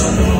Shalom.